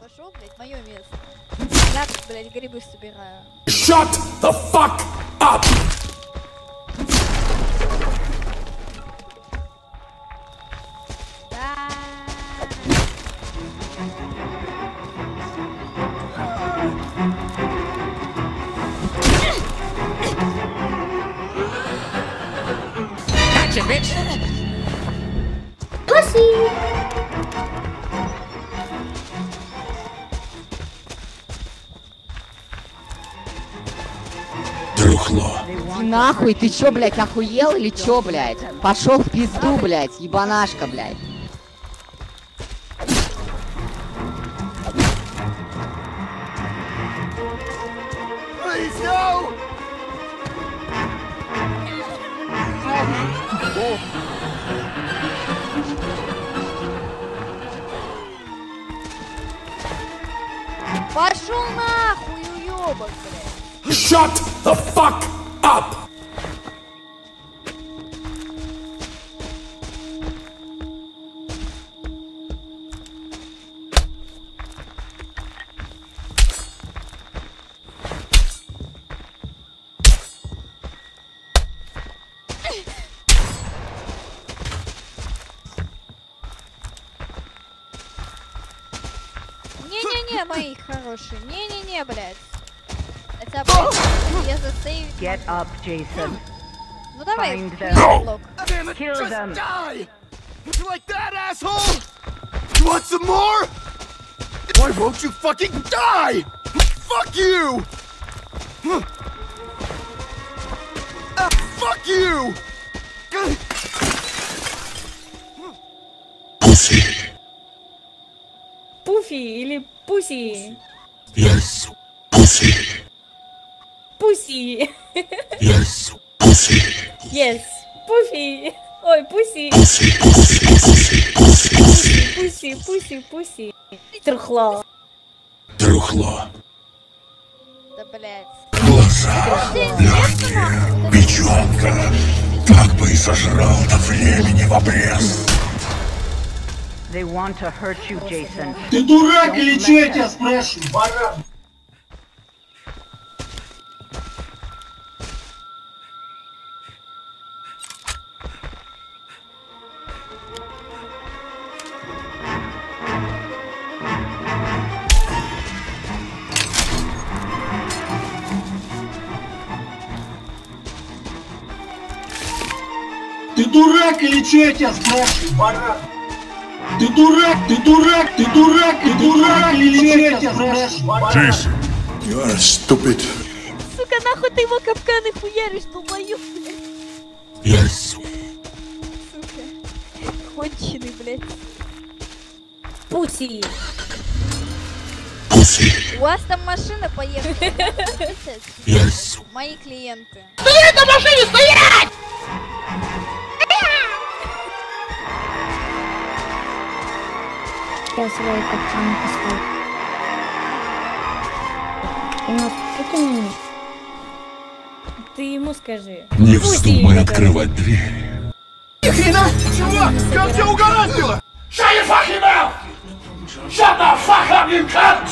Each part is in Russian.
пошел, блядь, мое место. Я, тут, блядь, грибы собираю. Shut the fuck up! Нахуй, ты чё, блядь, охуел или чё, блядь? Пошел в пизду, блядь, ебанашка, блядь. Мои хорошие. Не-не-не, блядь. Это, блядь, я засейвить. Get up, Jason. Ну давай, блок. Kill just them. die! You like that, asshole? You want some more? Why won't you fucking die? Fuck you! Ah, fuck you! Pussy. Пуфи или пуси? Yes. Pussy. Пуси. Yes. Pussy. Yes. Пуфи. Ой, пуси. Pussy. Pussy. Pussy. Pussy. Pussy. Пуси, пуси, пуси. Трухло. Трухло. Да, блядь. Глаза легкие, печенка. Так бы и сожрал до времени в обрез. They want to hurt you, Jason. Ты дурак или че я тебя спрашиваю, баран? Ты дурак или че я тебя спрашиваю, баран? Ты дурак, ты дурак, ты дурак, ты дурак или я тебя? Jason. You are stupid. Сука, нахуй ты его капканы хуяришь, долбоёб, блядь. Yes. Сука. Конченый, блядь. Пуси. Pussy. У вас там машина поехала. Yes. Мои клиенты. Я свои капканы поставил. И нас тут у меня. Ты ему скажи. Не вздумай я открывать двери. Ни хрена! Чувак, как тебя угораздило? Shut your fucking mouth! Shut the fuck up, you cunt!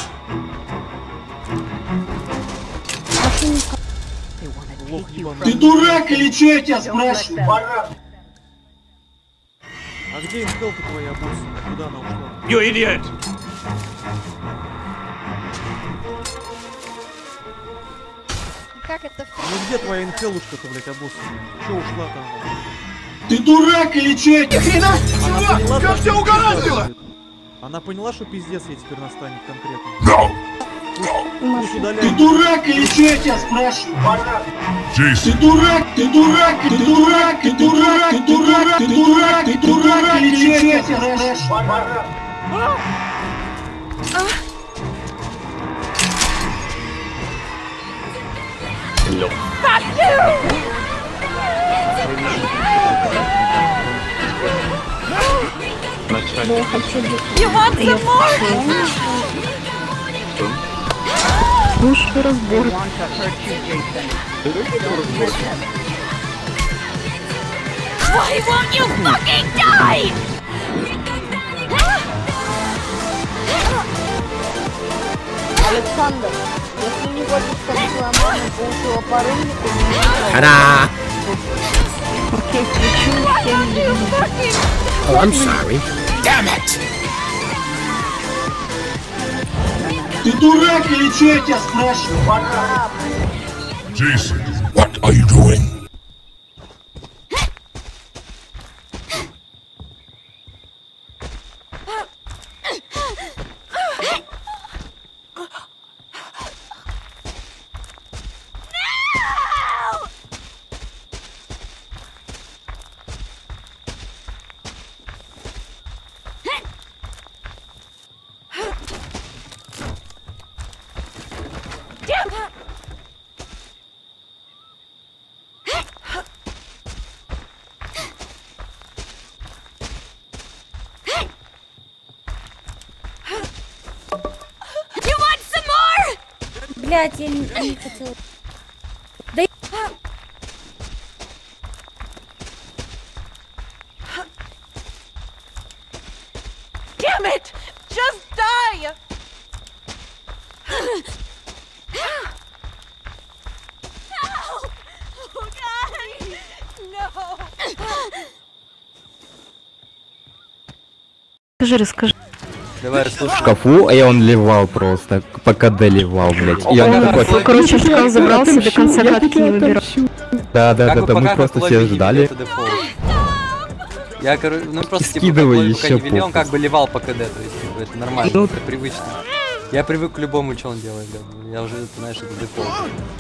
Ты дурак или че я тебя спрашиваю, баран? А где интелка твоя, босс? Куда она ушла? You idiot! Как это Ну где твоя интелушка-то, блядь, а босс? Че ушла там? Ты дурак или че Ни хрена! Поняла, как что тебя пиздец угораздило? Она поняла, что пиздец ей теперь настанет конкретно. No! Ты дурак или че я тебя спрашиваю, баран? Ты дурак, ты дурак, ты дурак, ты дурак, ты дурак, ты дурак, ты дурак или че я тебя спрашиваю, баран? Слушай, разбор. They want to hurt you, Jason. Don't let them. Why won't you fucking die? Александр, если не хочешь, чтобы твоя мама получила по рынку, не Та-да! Окей, включу всем людям. Oh, I'm sorry. Damn it! Ты дурак или что я тебя спрашиваю, баран? Jason, what are you doing? Блять, я не, не хотела. Да Damn it! Just die! No! Oh, God! No! Скажи, расскажи. В шкафу, а я он ливал просто, пока доливал, блядь. И он такой... Ну, короче, в шкаф забрался, до конца катки не выбирал. Да, да, да, да, мы просто все ждали. Я, короче, ну просто типа, Скидывай пока ещё не вели, он как бы ливал по КД, то есть типа, это нормально, Ну, это привычно. Я привык к любому, что он делает, блядь. Я уже, ты знаешь, это дефолт.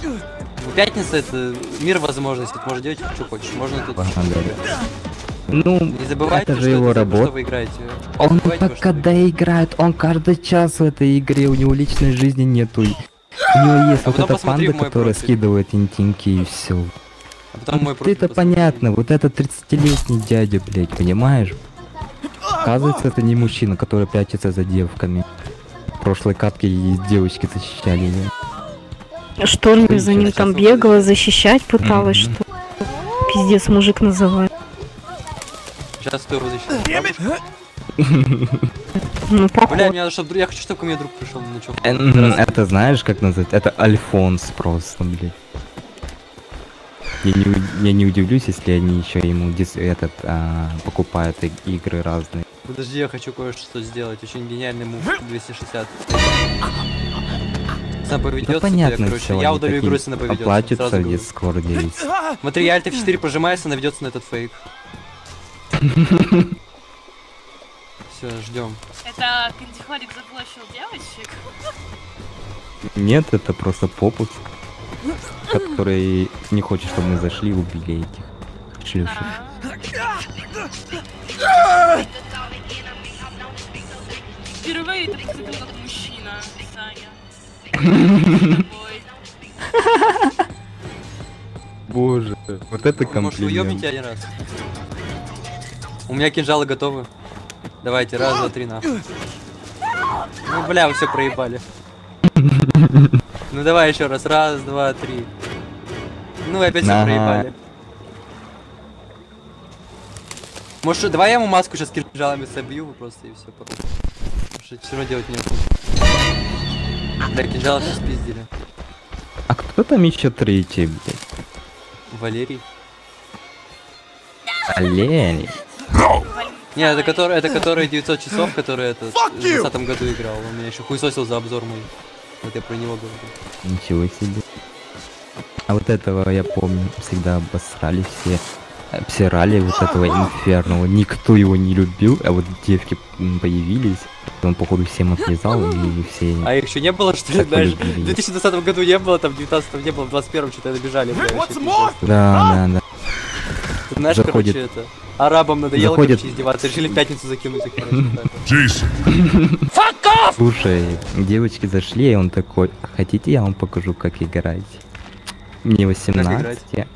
Ну, пятница это мир возможностей, ты можешь делать что хочешь, можно тут... Ага, Ну, Не забывайте, это что же его это что работа. вы играете. Он Забывайте, что пока доиграет, он каждый час в этой игре, у него личной жизни нету. У него есть А вот эта панда, которая профиль. скидывает интинки и все. А потом мой посмотри. понятно, вот этот 30-летний дядя, блядь, понимаешь? Оказывается, это не мужчина, который прячется за девками. В прошлой катке и девочки защищали его. Шторми за ним там бегала, защищать пыталась, Мгм. что пиздец мужик называет. Сейчас ты его защитишь. Ну, Бля, мне надо, чтобы... Я хочу, чтобы ко мне друг пришел, ну чё. Э, Это знаешь, как называть? Это Альфонс просто, блядь. Я не, я не удивлюсь, если они еще ему дис- этот а, покупают игры разные. Подожди, я хочу кое-что сделать. Очень гениальный мув 260. Сам поведется, Да понятно я, короче, я удалю игру, если она поведется. Оплатится в говорю. Дискорде. Смотри, Alt F4 прожимается, наведется на этот фейк. Все, ждем. Это Кандихолик заблочил девочек? Нет, это просто попуск, который не хочет, чтобы мы зашли и убили этих шлюшек. Впервые ты поступил как мужчина, Саня. Боже, вот это Может, вы ёбнете комплимент. один раз? У меня кинжалы готовы. Давайте, раз, два, три, на. Ну, бля, вы все проебали. Ну, давай еще раз. Раз, два, три. Ну, вы опять все проебали. Может, давай я ему маску сейчас кинжалами собью просто и все. Потому что все равно делать нечего. Да, кинжалы все спиздили. А кто там еще третий, блядь? Валерий. Олень. Не, это который, это который 900 часов, который это в 20 году играл. Он меня еще хуесосил за обзор мой. Вот я про него говорю. Ничего себе. А вот этого я помню, всегда обосрали все. Обсирали вот этого инферного. Никто его не любил, а вот девки появились. Он, походу, всем отлезал, и все... А их еще не было, что ли, знаешь? В полюбили. 2020 году не было, там в 19 не было, в 21 что-то пиздец. Да, да, да. Ты знаешь, Заходит- короче, это... Арабам надоело, Заходит- короче, издеваться. Решили в пятницу закинуть их, вот. Слушай, девочки зашли, и он такой, хотите я вам покажу, как играть? Мне 18. играть? я-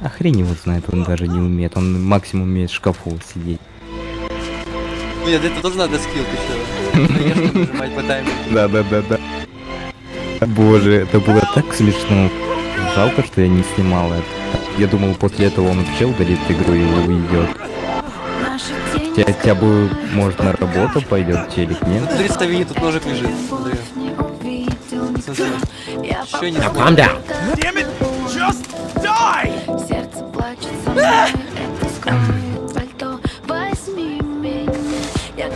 А хрень его знает, он даже не умеет, он максимум умеет в шкафу сидеть. Нет, это тоже надо скилл, ты? Конечно, нажимать по таймеру. Да, да, да, да. Боже, это было так смешно. Жалко, что я не снимал это. Я думал, после этого он вообще удалит игру и уйдет. Хотя, хотя бы, может, на работу пойдет челик, нет? Смотри, ставини, тут ножик лежит. Смотри. смотри. Еще не Now calm down. Damn it! Just die! Сердце плачет мной, это скрывает пальто. Возьми меня, я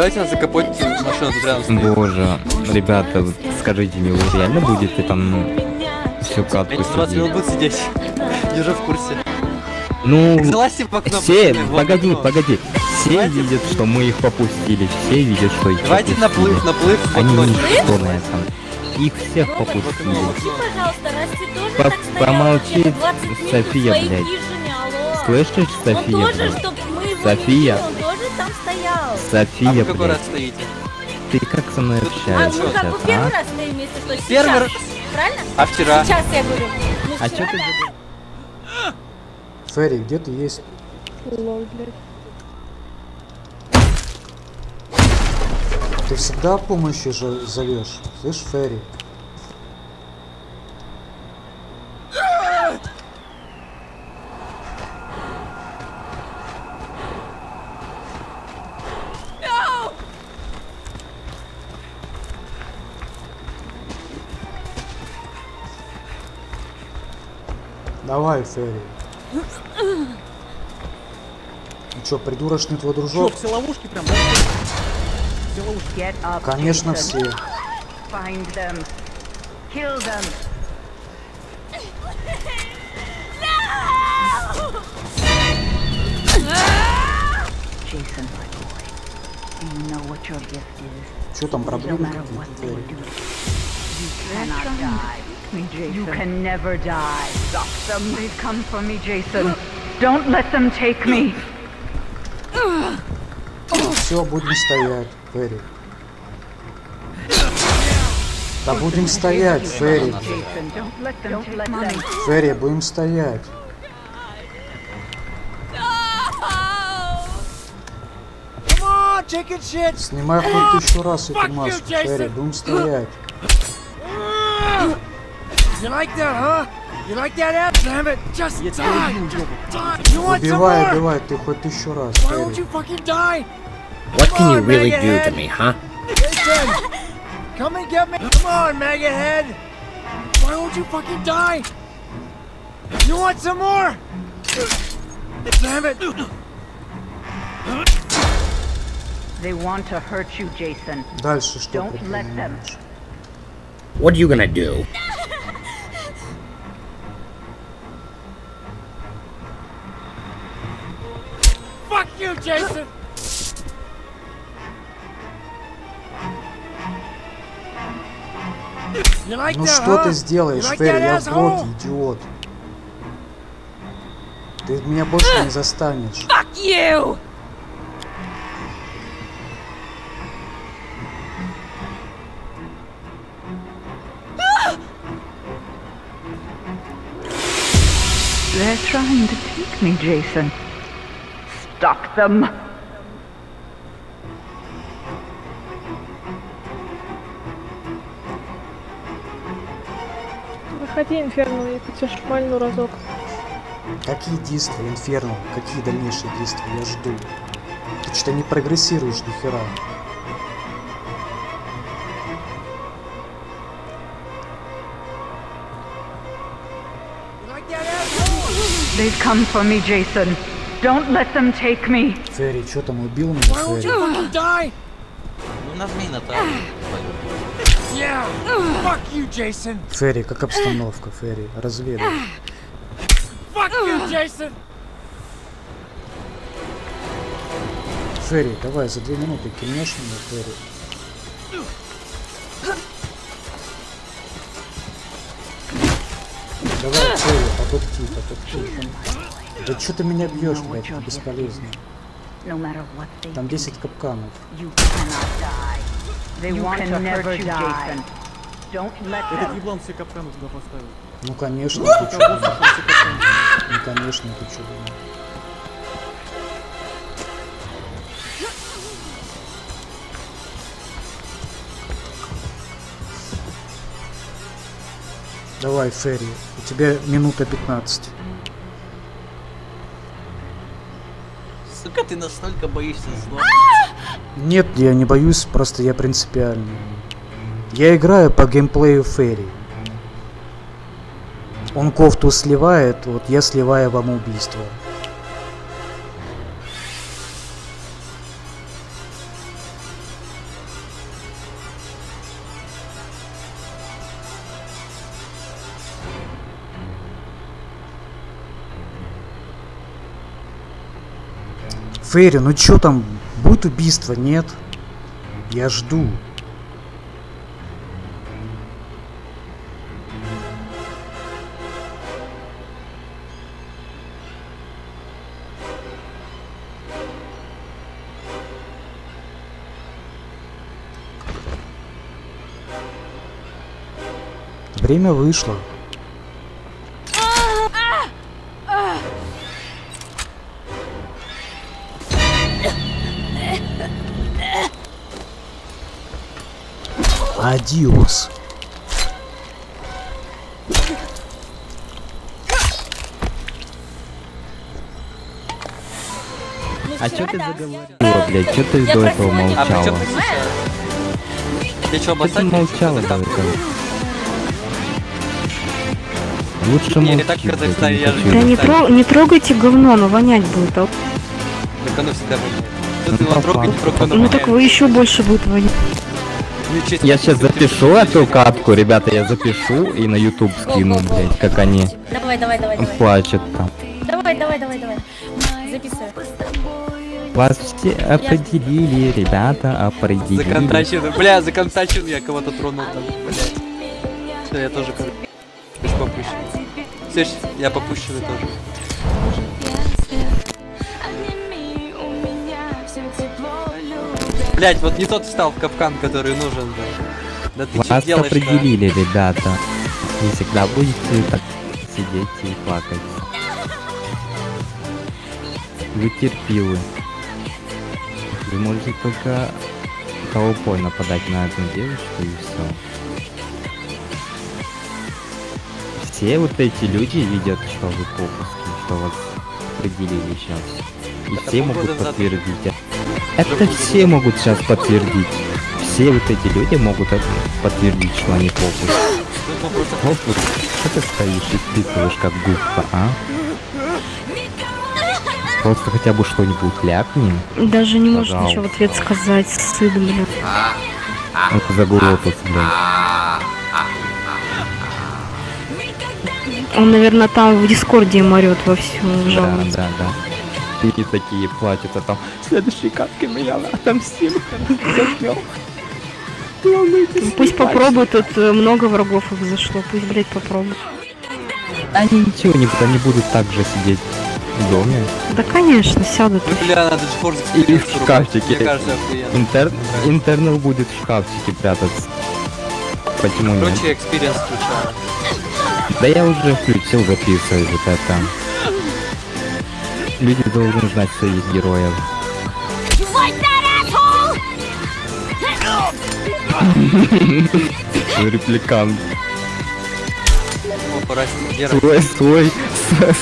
Давайте нас закопать машину тут рядом стоит. Боже, ребята, вот скажите мне, вы реально будете там всю Я катку не 20 минут сидеть? буду сидеть. Держу в курсе. Ну, Так залазьте все, пацаны, в погоди, окно. погоди. Все Давайте. видят, что мы их попустили, все видят, что их Давайте попустили. наплыв, наплыв Они ничто на этом. Их всех попустили. Молчи, пожалуйста, Расти тоже По- помолчи, вообще 20 минут София, блядь. Слышишь, София? блядь? София. Там стоял. А София, вы какой блядь, раз стоите? ты как со мной А общаешься мы как бы сейчас, первый а? раз стоим вместе, что сейчас. Первый раз. Правильно? А вчера? Сейчас я говорю. Ну, А чё ты. Ферри, где ты есть? Лол, блядь. Ты всегда помощи же зовешь. Слышь, Ферри? Давай, Ферри. Ну чё, придурочный твой Чё, дружок? все ловушки прям, да? Все ловушки. Up, Конечно, все. Find them. Kill them. Jason, my boy, do you know what your gift is? Чё там No проблемы matter what какие-то, they Ферри? do, you cannot die. You can never die. Stop them. They've come for me, Jason. Don't let them take me. Все, будем стоять, Ферри. Да будем стоять, Ферри. Jason, me. Ферри, будем стоять. Come on, chicken shit! Снимай хоть еще раз эту Fuck you, маску, Jason. Ферри, будем стоять. You like that, huh? You like that ass? Damn it! Just die! Just die! You want some Убивай, more? убивай, ты хоть еще раз, Why won't Ферри. you fucking die? What Come can you on, really do to Megahead. me, huh? Jason! Come and get me! Come on, Megahead! Why won't you fucking die? You want some more? Damn it! They want to hurt you, Jason. Дальше что Don't let them. предпринимаешь? What are you gonna do? Fuck Like Ну that, что ты сделаешь, You like Ферри? that, Я в блоке, идиот. Ты меня больше не застанешь. Fuck you! They're trying to take me, Jason. Stop them. Выходи, Инферно, я тебя шмальну разок. Какие действия, Инферно? Какие дальнейшие действия? Я жду. Ты что-то не прогрессируешь ни хера. They've come for me, Jason. Don't let them take me. Ферри, что там убил меня, die? Ну нажми на то. Yeah! Fuck you, Jason! Ферри, как обстановка, Ферри? Разведай. Fuck you, Jason! Ферри, давай за две минуты кинешь меня, Ферри. Давай, Ферри, попыхти, попыхти. Да что ты меня бьешь, блядь, бесполезно. Там 10 капканов. Этот еблан все капканы туда поставил. Ну конечно, ты чё? Ну конечно, ты думал? Давай, Ферри, у тебя минута 15. Сука, ты настолько боишься зла. Нет, я не боюсь, просто я принципиальный. Я играю по геймплею Ферри. Он кофту сливает, вот я сливаю вам убийство. Ферри, ну чё там, будет убийство, нет? Я жду. Время вышло. Адиос. А чё ты заговорила, блядь? Чё ты до этого молчала? Ты чё, ты молчала до этого? Лучше Не, не молчи, так. Да не, тро- не трогайте говно, оно вонять будет. а- Так оно всегда воняет. Тут Ну, его трогать, оно Ну так вы еще больше будет вонять. Честно, Я сейчас запишу эту катку, ребята, я запишу и на YouTube скину, блядь, как они Давай, давай, давай, плачут там. Давай, давай, давай, давай. Записывай. Вас все определили, ребята, определили. Законтачен. Бля, законтачен, я кого-то тронул там, блядь. Все, я тоже как попущенный. Все, я попущенный тоже. Блять, вот не тот встал в капкан, который нужен был. Да ты Вас делаешь определили, ребята. Не всегда будете так сидеть и плакать. Вы терпилы. Вы можете только толпой нападать на одну девочку и все. Все вот эти люди видят, что вы попуски, что вас определили сейчас. И Это все могут подтвердить. Это все могут сейчас подтвердить. Все вот эти люди могут это подтвердить, что они попуски. Вот, вот, что ты стоишь и вписываешь как губка, а? Просто хотя бы что-нибудь ляпни. Даже не может ничего в ответ сказать, сыт, блин. Это за глотус, блядь. Он, наверное, там в Дискорде морет во всю Да, да, да. И такие платят, а там следующей каткой меня отомстим. Пусть попробует, тут э, много врагов их зашло, пусть, блядь, попробует. Они ничего не будут, они будут так же сидеть в доме. Да, конечно, сядут. Ну, бля, надо же форс Или в шкафчике. Мне кажется. Интер... Интернал будет в шкафчике прятаться. Почему нет? Короче, Experience включаю. Да я уже включил, записываю вот это. Люди должны знать своих героев. Репликант. Свой, свой,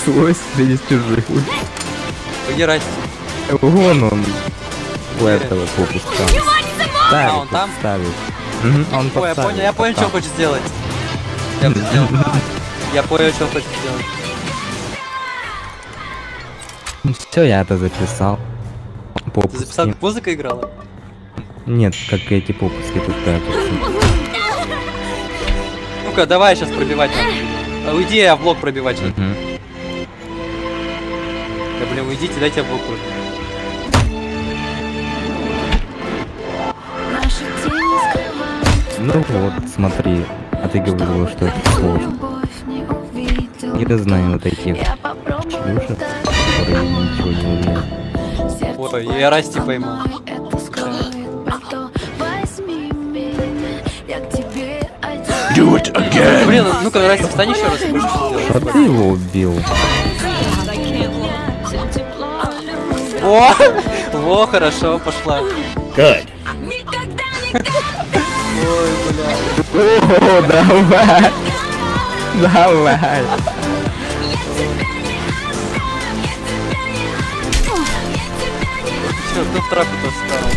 свой среди чужих. Где расти? Вон он. У этого попуска. А, он там? Ставит. Он Ой, я понял, я понял, что подставит. хочет сделать. Я понял, что хочет сделать. Все, я это записал. Ты Попуски. записал, как музыка играла? Нет, как эти попуски тут. Ну-ка, давай сейчас пробивать надо. А, Уйди, я в блок пробивать. Мгм. Да блин, уйдите, дайте я в блок пробивать. Ну вот, смотри. А ты говорила, что это сложно. Я знаю вот этих шлюшек, Ой, я расти поймал. Do it again. Блин, ну- ну-ка, Расти, встань еще раз? А ты его убил. Во! Во, хорошо, пошла. Good. Ой, бля. О, давай. Давай. одну траку достал.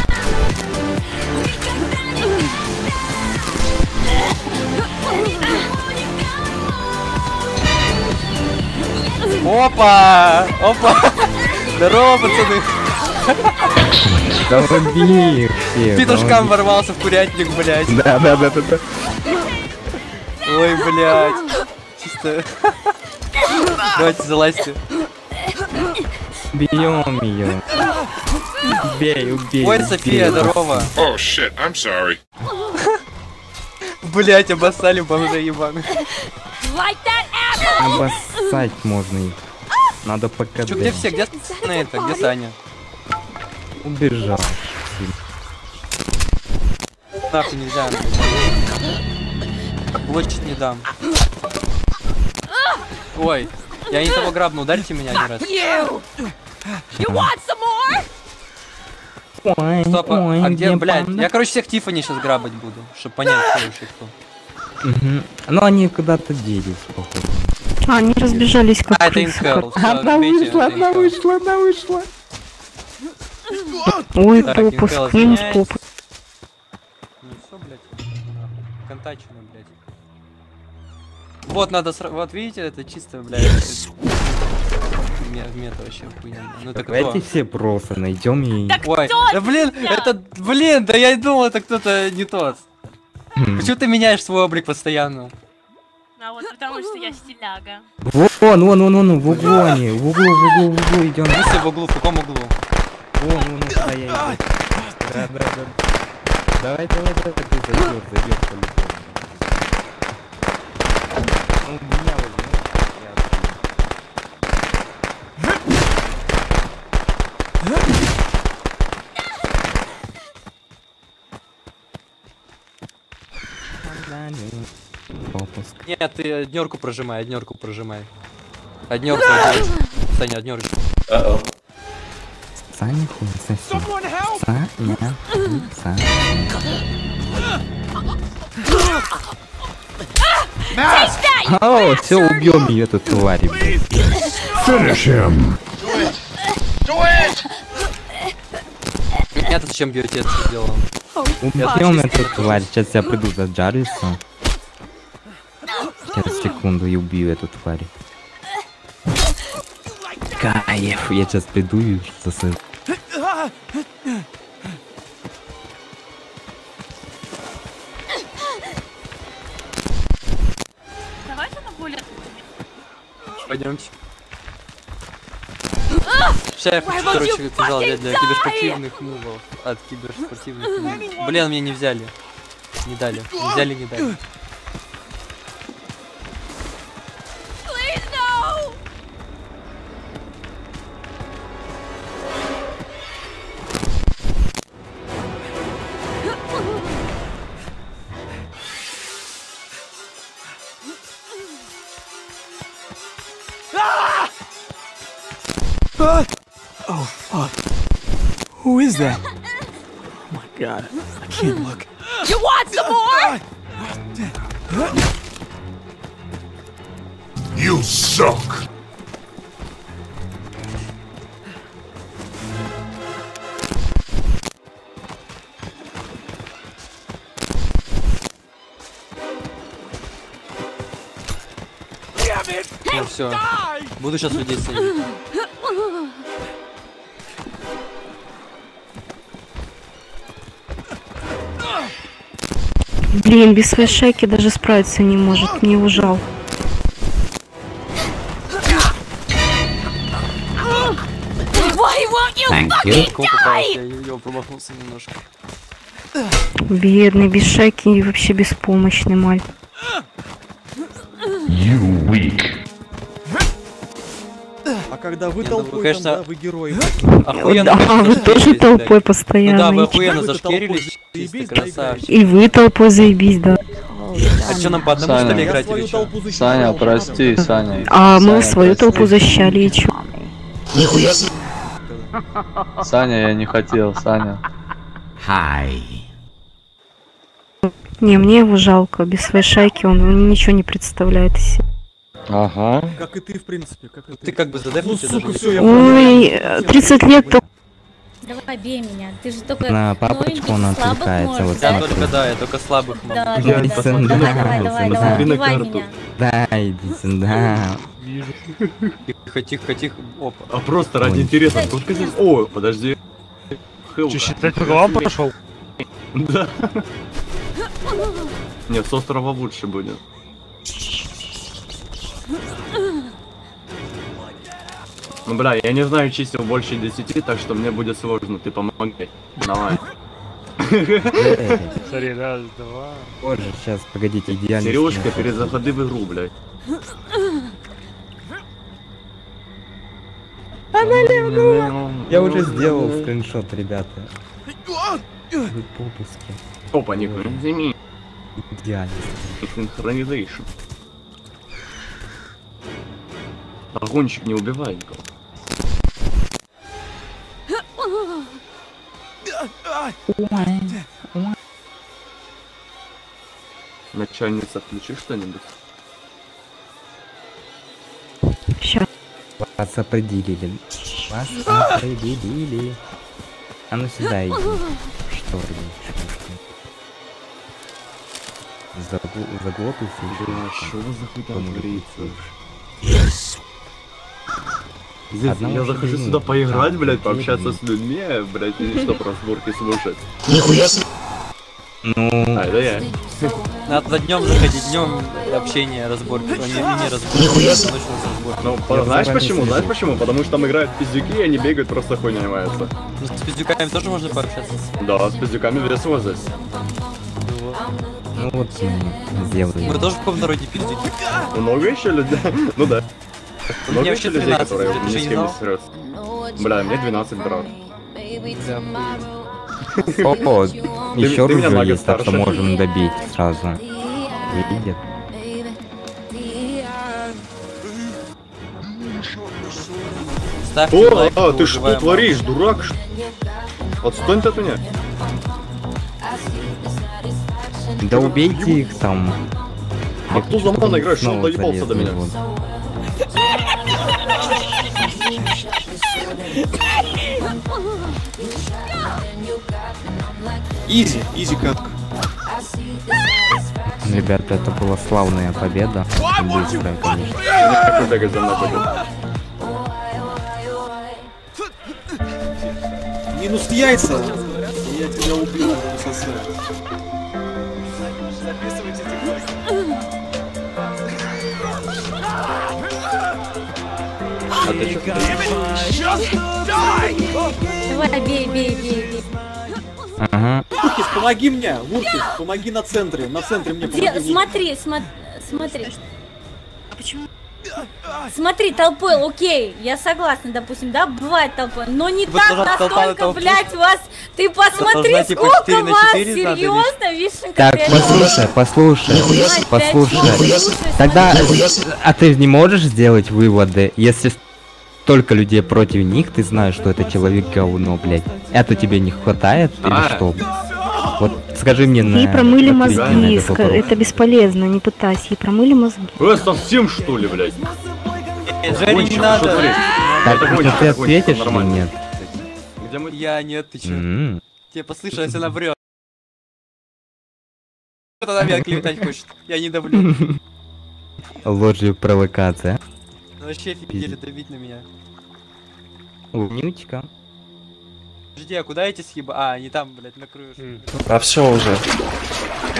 Опа! Опа! Здорово, пацаны! Да убей их всех! Петушкам ворвался в курятник, блядь! Да, да, да, да, да. Ой, блядь! Чисто... Давайте залазьте. Бьем ее. Убей, убей. Ой. София, здорово. Oh shit, I'm sorry. Блять, обоссали бомжей ебаных. Like! Обоссать можно их. Надо пока. Чё, где все? Где на это? Где Саня? Убежал. Нахуй нельзя. Площадь не дам. Ой, я не того грабну, ударите меня один раз. You! You want some more? Стоп, а, где, блядь? Я, короче, всех Тифани сейчас грабать буду, чтобы понять, кто вообще кто. Ну они куда-то делись, походу. А, они разбежались как А, это. Инхелл. Одна вышла, одна вышла, одна вышла. Ой, попуск, минус попуск. Ну всё, блядь. Контачено, блядь. Вот надо сра- Вот видите, это чисто, блядь. Мета вообще хуйня. Ну так Давайте кто? все просто найдем и... Ой, да блин, это, блин, да я и думал, это кто-то не тот. Почему ты меняешь свой облик постоянно? А вот потому что я стиляга. Вон, вон, вон, вон, в углоне, в углу, в углу, в углу идем. Если в углу, в каком углу? Вон, вон, вон, куда я иду. Да, да, да. Давай, давай, давай, ты зайдешь, зайдешь по-любому. Ну, меня возьмешь, я отойду. Попуск. Нет, ты однерку прожимай, однерку прожимай. Однерку. Саня, однерку. Саня хуй соси. Саня хуй соси. О, все, убьем ее, эту тварь, блядь. Finish him. Меня тут зачем бьете, я это сделал? Убьем эту тварь. Сейчас я приду за Джарвисом. Сейчас, секунду, и убью эту тварь. Кайф, я сейчас приду и засыл. Давайте на более... Пойдемте. Why won't короче, you сказал для, для киберспортивных мувов. От киберспортивных мувов. Блин, мне не взяли. Не дали. Не взяли, не дали. That? Oh my god. I can't look. You want some more? You suck. Ну все. Буду сейчас людей садить. Блин, без своей шайки даже справиться не может. Промахнулся немножко. Бедный, без шайки и вообще беспомощный маль. You weak. А когда вы Не, ну толпой, конечно, там, да, вы герои. Охуенно, да, конечно, вы тоже толпой блядь. постоянно. Ну да, вы охуенно зашкерились. Заебись, Чисто да, красавчик. И вы толпой заебись, да. А что нам по одному Саня. что ли играть или что? толпу. Саня, прости, Саня. А мы Саня, свою прости. толпу защищали и чё? Нихуя себе. Саня, я не хотел, Саня. Не, мне его жалко. Без своей шайки он ничего не представляет из себя. Ага. Как и ты, в принципе. Как и Ты как бы Ну, задефнился даже. сука, все, я Ой, э, 30 лет то Давай, бей меня. Ты же только На папочку он отвлекается, вот Я смотри. только, да, я только слабых могу. Да, да, Иди да. сюда, Давай, давай, давай, давай, на убивай карту. меня. Да, иди сюда. вижу. Тихо, тихо, тихо. Опа. А просто ради интереса, сколько здесь... О, подожди. Че, считать по головам пошел? Да. Нет, с острова лучше будет. Ну бля, я не знаю чисел больше 10, так что мне будет сложно, ты помогай. Давай. Смотри, раз, два. Боже, сейчас, погодите, идеально. Сережка, перезаходи в игру, блядь. Она. Я уже сделал скриншот, ребята. Вы попуски. Опа, нихуя. Зими. Идеально. Синхронизейшн. Огончик не убивает никого. Начальница, включи что-нибудь. Ща. Вас определили. Вас определили. А ну сюда иди. Что, Загу... Заглотайся и Что вы за хуйня. Здесь я захожу сюда поиграть, блядь, пообщаться с людьми, блядь, или что, про сборки слушать. Нихуя себе. Ну... А, это я. Надо днем заходить, днем общение, разборки, а не, не разборки. Нихуя разборки. Ну, по- знаешь почему? Знаешь почему? Потому что там играют пиздюки, и они бегают, просто хуйня занимаются. Ну, с пиздюками тоже можно пообщаться. Да, с пиздюками весело здесь. Ну вот, м, сделай. Мы тоже в каком народе пиздюки. Много еще людей? Ну да. Много меня еще людей, 13, которые ни с не кем не знал? срётся. Бля, мне 12 брат. Опа, Ты- еще ружье есть, так что можем добить сразу. Видит? Ставьте О, лайк, а, ты что творишь, дурак? Отстань ты от меня. Да убейте их там. А кто за мной играет? Что он доебался до меня? Изи, изи катка. Ребята, это была славная победа. Быстрая, конечно. За мной? Минус яйца. Я тебя убью, сосед. Ты чё? Давай, бей, бей, бей, бей. Ага. Вуркис, помоги мне! Вуркис, помоги на центре. На центре мне помоги. Де- смотри, смо- смотри. А почему? Смотри, толпой, окей, я согласна, допустим, да, бывает толпой, но не Вы так настолько, блядь, вас, ты посмотри, должна, типа, сколько 4 на вас, 4 надо серьезно, вишенка, Так, послушай, послушай, послушай. Себе. Тогда, а ты не можешь сделать выводы, если столько людей против них, ты знаешь, что это человек говно, блядь. Это тебе не хватает или А. что? Вот скажи мне на... Ей промыли на мозги, вопрос. это бесполезно, не пытайся, ей промыли мозги. Вы совсем что ли, блядь? Э, Джерри, не надо. Так, Это ну ты ответишь или нормально. нет? Где мы? Я нет, ты чё? М. Тебе послышалось, она врет. Кто на меня клеветать хочет? Я не давлю. Ложью провокация. Ну, Вообще офигели давить на меня. Умнючка. Подожди, а куда эти съеба? А, они там, блядь, накроешь. А все уже.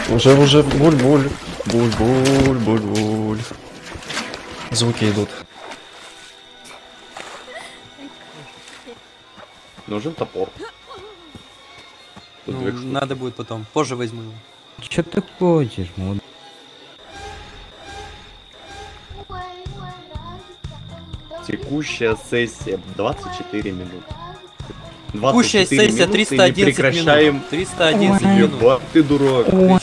Уже, уже, буль-буль. Буль-буль, буль-буль. Звуки идут. Нужен топор. Ну, надо будет потом. Позже возьму. его. Чё ты хочешь, мод? Текущая сессия 24 минуты. Текущая 24 сессия минуты, 311 не прекращаем. минут. 311 Ой. минут. Ты дурак. Ой.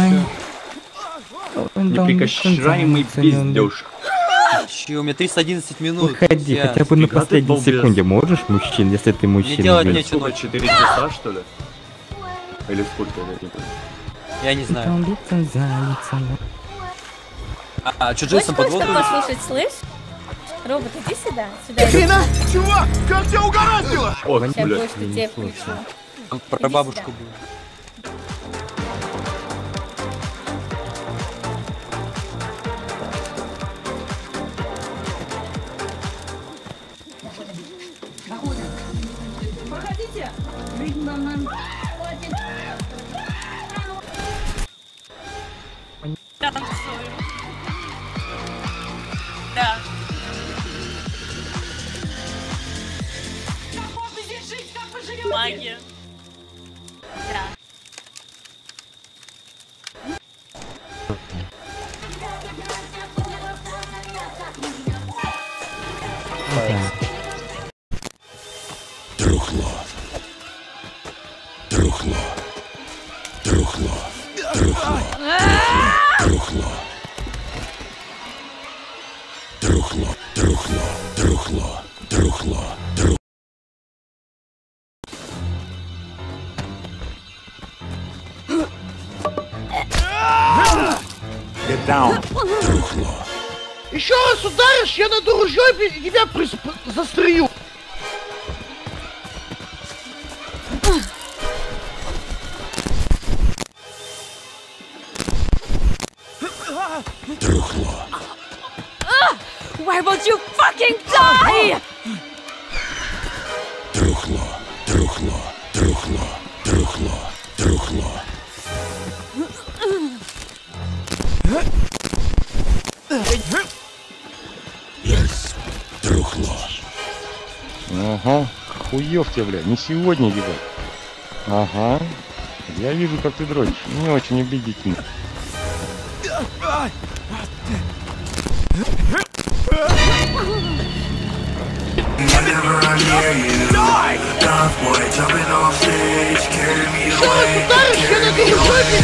Непрекращаемый пиздеж. Чё, у меня 311 минут. Выходи, Я- хотя бы на Фига ты последней секунде можешь, мужчин, если ты мужчина. делать блин? нечего. Сколько, 4 часа что ли? Или сколько, я не помню. Я не знаю. А, а что, Хочешь Джейсон под кое-что воду? послушать, слышь? Робот, иди сюда. Сюда. Афина! Чувак, как тебя угораздило? О, Сейчас блядь, больше тебе включу. Там про бабушку было. Проходите! Нам, нам, хватит! Я там сою. Like you. Я на дуржопе тебя застрелю. Ага, хуёв тебе, бля, не сегодня, ебать. Ага, я вижу, как ты дрочишь, не очень убедительно. Еще раз ударишь, я на дуржопе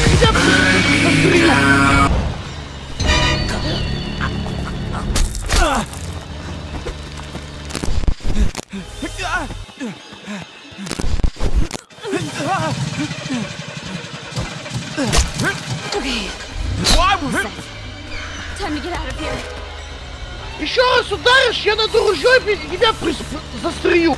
Раз ударишь, я на дуржопе тебя присп... застрелю.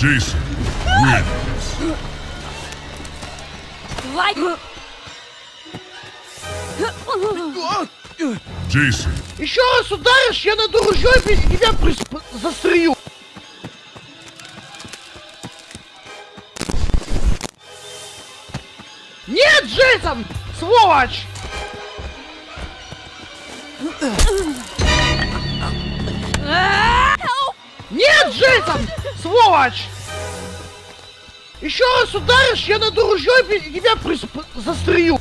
Джейсон, wins. Like. Джейсон, Еще раз ударишь, я на дуржопе тебя присп... застрелю. Джейсон! Сволочь! Нет, Джейсон! Сволочь! Еще раз ударишь, я на дуржопе тебя присп... застрелю.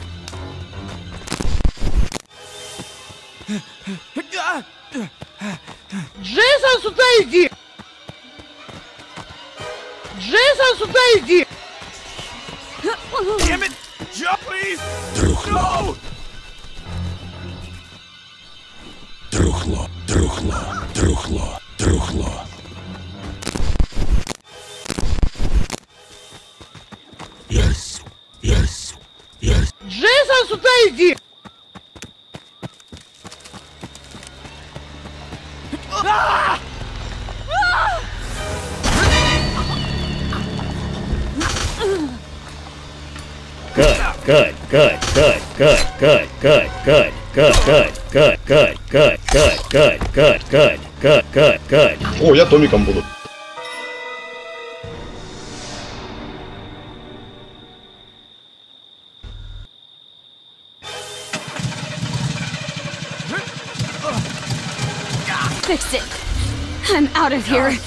Джейсон, сюда иди! Джейсон, сюда иди! Damn it! Трухло. Трухло, трухло, трухло, трухло. Yes, yes, yes. Джейсон, сюда иди! Ugh! Good, good, good, good, good, good, good, good, good, good, good, good, good, good, good, good, good, good, good, good. О, я Томиком буду. Fix it. I'm out of here.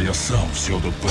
traiação, seu doutor.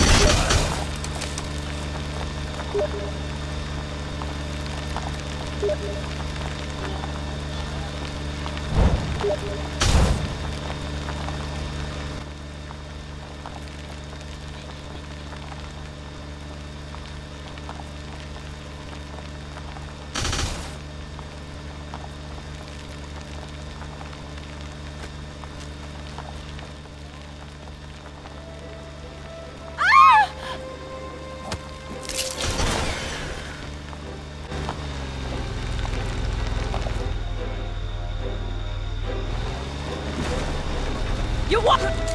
you want?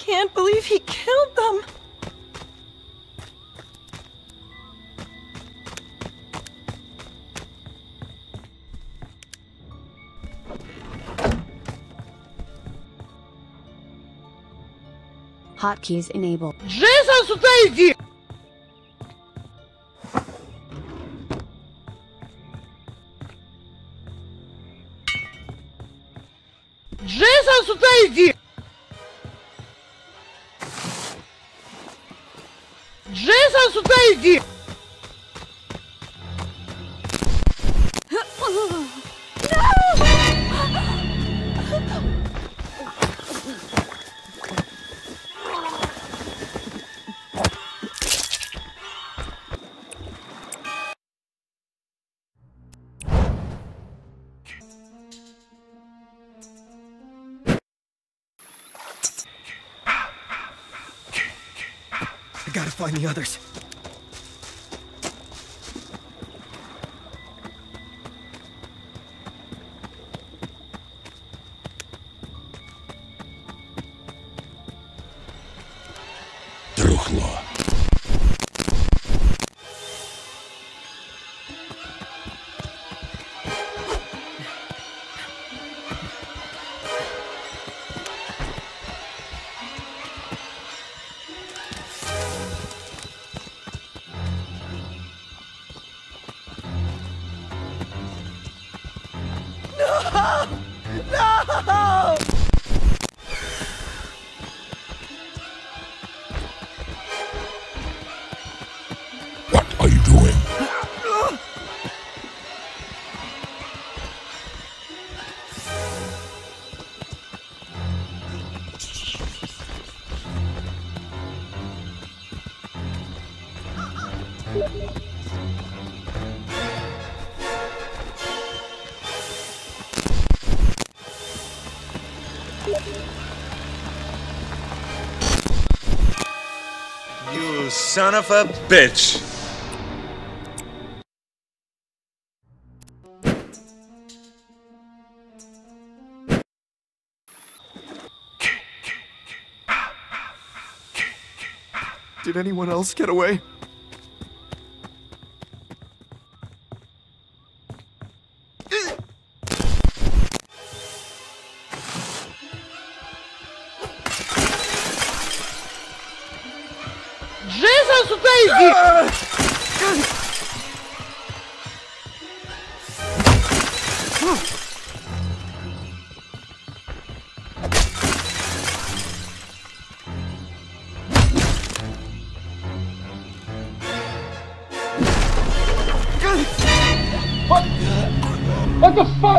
can't believe he killed them. Hotkeys enabled. Джейсон, сюда иди! Джейсон, сюда иди! сюда иди! I gotta find the others. Son of a bitch! Did anyone else get away? What the fuck?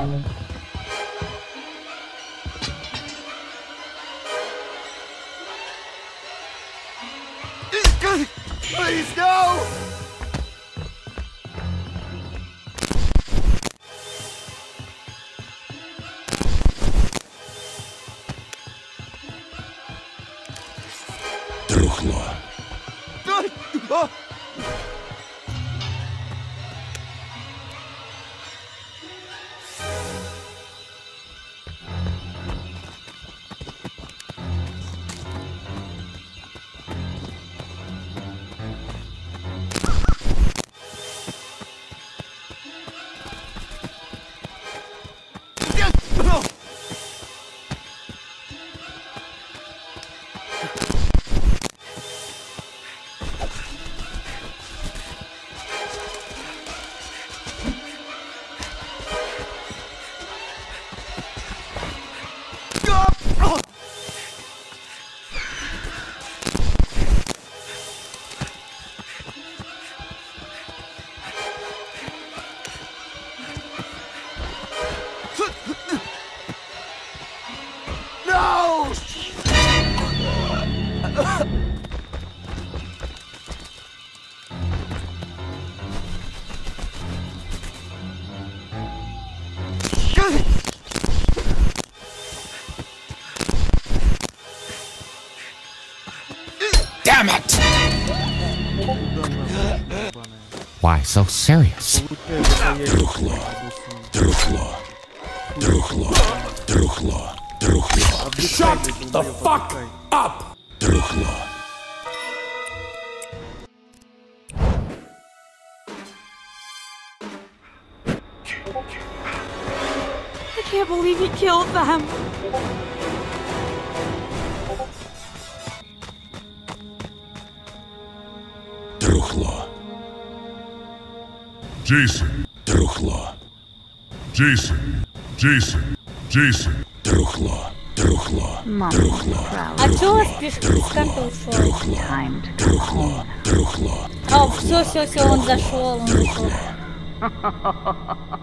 Damn it! Why so serious? Трухло. Трухло. Трухло. Трухло. Трухло. Shut the fuck Джейсон, Трухло. Джейсон, Джейсон, Джейсон. Трухло. Трухло. Трухло. А вас пишет? Дискант ушел. Трухло. Трухло. А, все, все, все, он зашел, зашел.